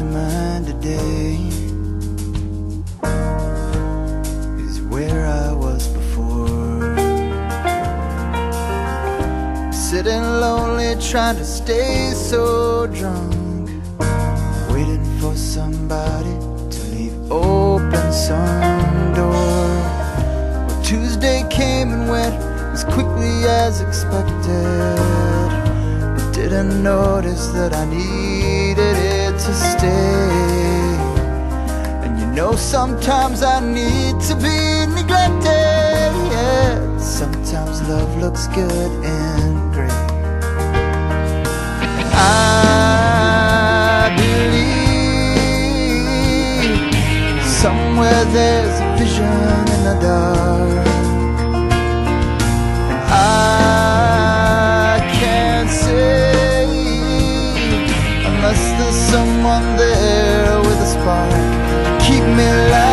today is where I was before. Sitting lonely, trying to stay so drunk, waiting for somebody to leave open some door. Well, Tuesday came and went as quickly as expected. But didn't notice that I needed to stay. And you know, sometimes I need to be neglected. Yeah, sometimes love looks good and great. I believe somewhere there's a vision in the dark. Spark. Keep me alive.